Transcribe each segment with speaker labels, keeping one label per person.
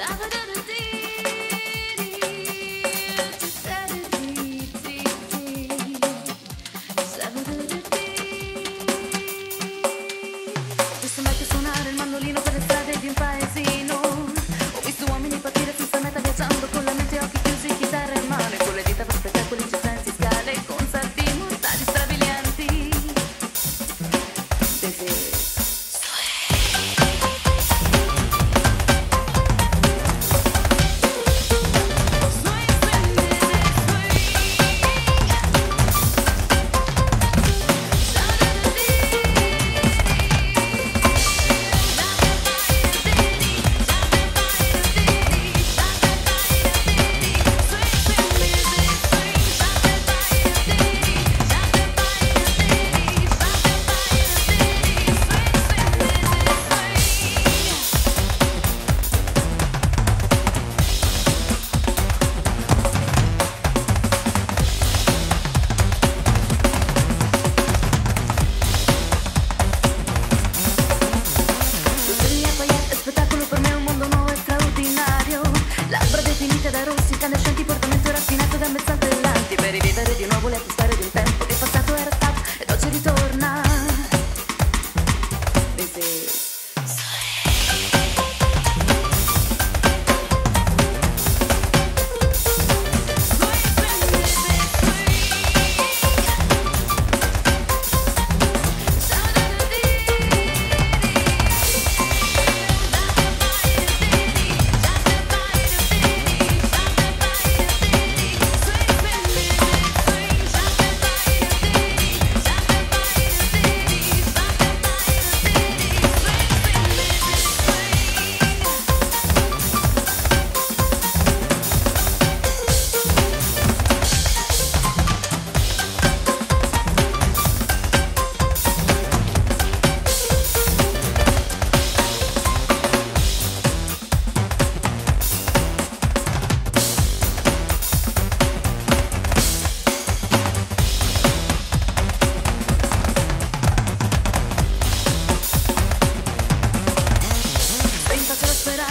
Speaker 1: Saturday.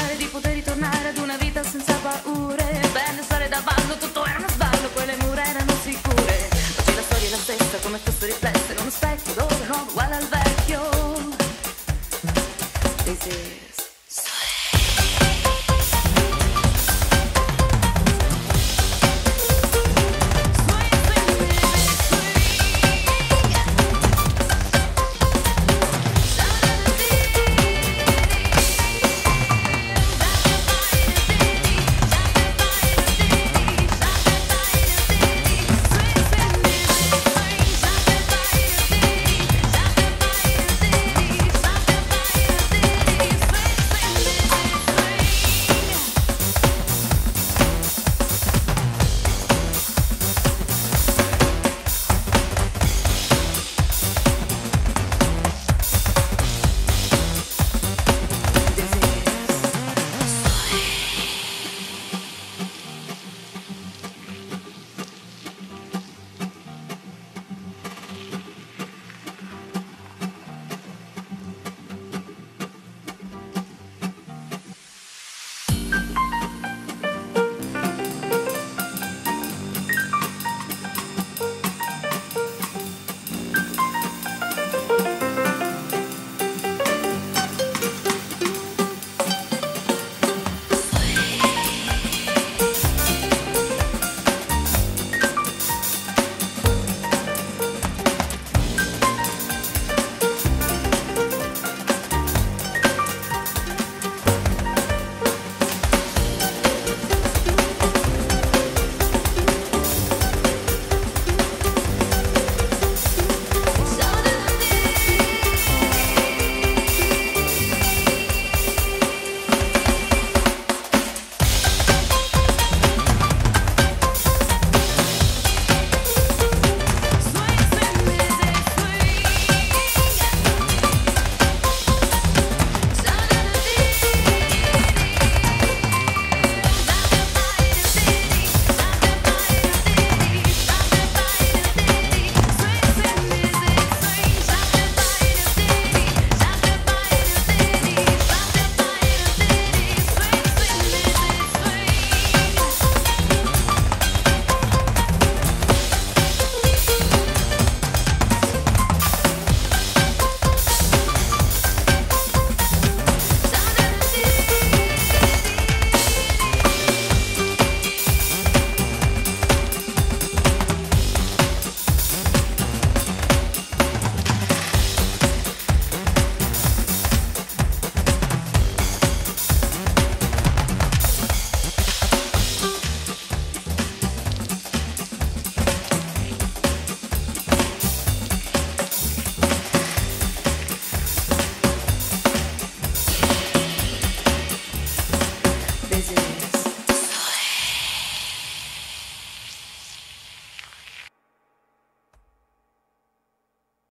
Speaker 1: pensare di poter ritornare ad una vita senza paure. Bene stare da ballo, tutto era uno sballo, quelle mura erano sicure. Oggi la storia è la stessa, come fosse riflessa in uno specchio Dove l'uomo uguale al vecchio. Sì, sì.